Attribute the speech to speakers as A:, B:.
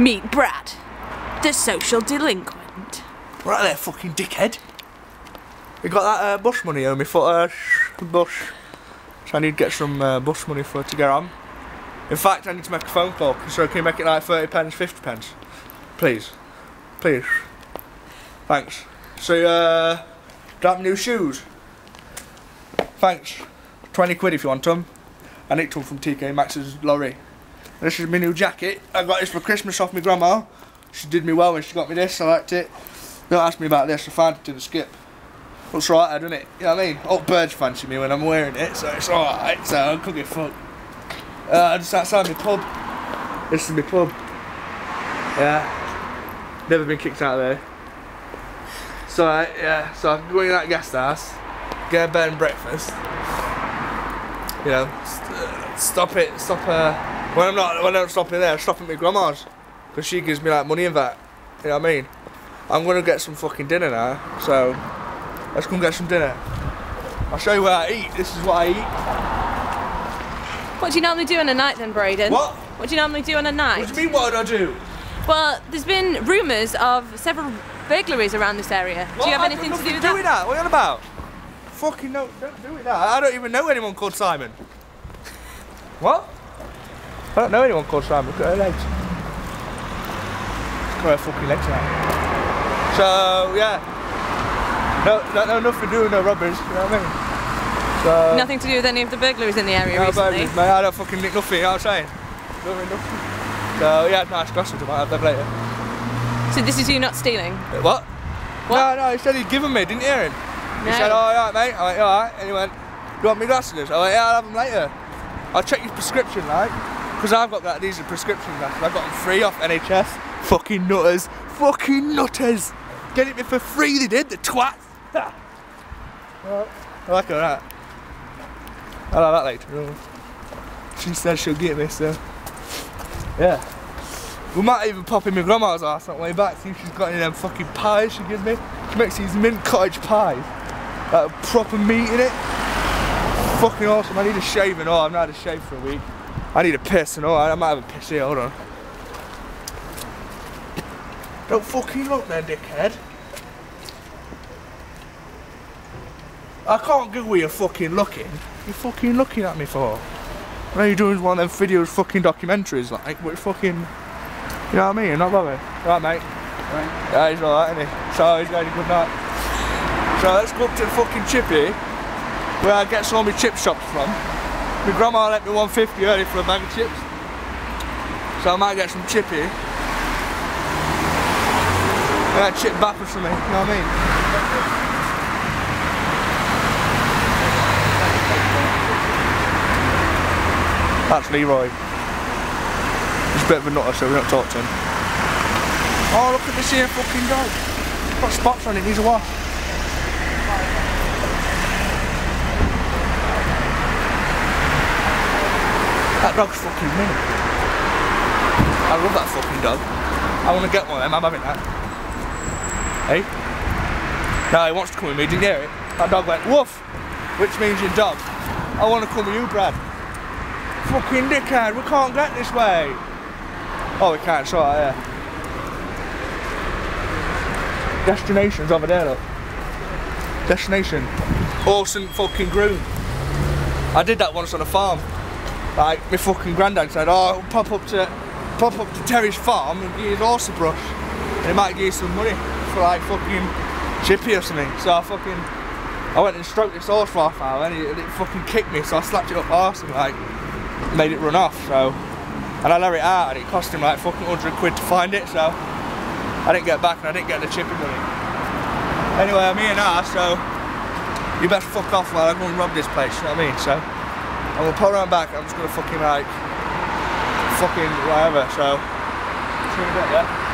A: Meet Brad, the social delinquent.
B: Right there, fucking dickhead. You got that uh, bus money on me for uh, bus. So I need to get some uh, bus money for to get on. In fact, I need to make a phone call. So can you make it like 30 pence, 50 pence? Please. Please. Thanks. So, uh, drop new shoes. Thanks. 20 quid if you want them. I nicked them from TK Maxx's lorry. This is my new jacket. I got this for Christmas off my grandma. She did me well when she got me this. I liked it. Don't ask me about this. I found it in the skip. Looks right, doesn't it? You know what I mean? Old birds fancy me when I'm wearing it, so it's alright. So I could get fucked. Uh, just outside my pub. This is my pub. Yeah. Never been kicked out of there. So uh, yeah, so I can go in that guest house, get a bed and breakfast. You know, st uh, stop it, stop uh, when I'm not when I'm stopping there, I stop at my grandma's. Because she gives me like money and that. You know what I mean? I'm gonna get some fucking dinner now, so let's go and get some dinner. I'll show you where I eat. This is what I eat.
A: What do you normally do on a night then, Braden?
B: What?
A: What do you normally do on a night?
B: What do you mean what do I do?
A: Well, there's been rumours of several burglaries around this area.
B: What?
A: Do you have
B: I've
A: anything to do with
B: nothing
A: that?
B: What are you on about? Fucking no, don't do it that. I don't even know anyone called Simon. What? I don't know anyone called Simon. Look at her legs. Look at her fucking legs now. So, yeah. No, no, no, nothing to do with no robbers, you know what I mean? So,
A: Nothing to do with any of the burglaries in the area
B: no
A: recently.
B: burglars, mate. I don't fucking nick nothing, you know what I'm saying? Nothing, nothing. So, yeah, nice gossip, I might have them later.
A: So this is you not stealing?
B: What?
A: What?
B: No, no, he said he'd given me, didn't hear him? He
A: No.
B: said, oh, alright, mate. I went, alright. And he went, do you want me glasses? I went, yeah, I'll have them later. I'll check your prescription, like. Because I've got that, these are prescription glasses. I've got them free off NHS. Fucking nutters. Fucking nutters. Get it me for free, they did, the. Ha. Alright. I like her, that. I'll have that later. She said she'll get me, so. Yeah. We might even pop in my grandma's house on the way back, see if she's got any of them fucking pies she gives me. She makes these mint cottage pies. Like proper meat in it. Fucking awesome. I need a shave and all. I've not had a shave for a week. I need a piss and all. I might have a piss here, hold on. Don't fucking look there, dickhead. I can't go where you're fucking looking. You're fucking looking at me for. What are you doing one of them videos, fucking documentaries, like, it's fucking you know what I mean? Not bothered. Right, mate. Right. Yeah, he's alright, isn't he? So he's going a good night. So let's go up to the fucking chippy, where I get some of my chip shops from. My grandma lent me 150 early for a bag of chips. So I might get some chippy. Yeah, chip back or something, you know what I mean? That's Leroy. He's a bit of a nutter, so we don't talk to him. Oh, look at this here fucking dog. Got spots on it, needs a wash. That dog's fucking me. I love that fucking dog. I want to get one of them, I'm having that. Hey? No, he wants to come with me, didn't you hear it? That dog went, woof! Which means your dog. I want to come with you, Brad. Fucking dickhead, we can't get this way. Oh, we can't, so yeah. Destination's over there, look. Destination. Awesome fucking groom. I did that once on a farm. Like, my fucking granddad said, oh, pop up to pop up to Terry's farm and you his horse a brush. And he might give you some money for like fucking chippy or something. So I fucking, I went and stroked this horse for half hour and it, and it fucking kicked me, so I slapped it up arse and like, made it run off, so. And I let it out and it cost him like fucking 100 quid to find it, so. I didn't get back and I didn't get the chippy money. Anyway, I'm here now, so you best fuck off while I go and rob this place, you know what I mean? So I'm gonna pull around back, I'm just gonna fucking like fucking whatever, so yeah?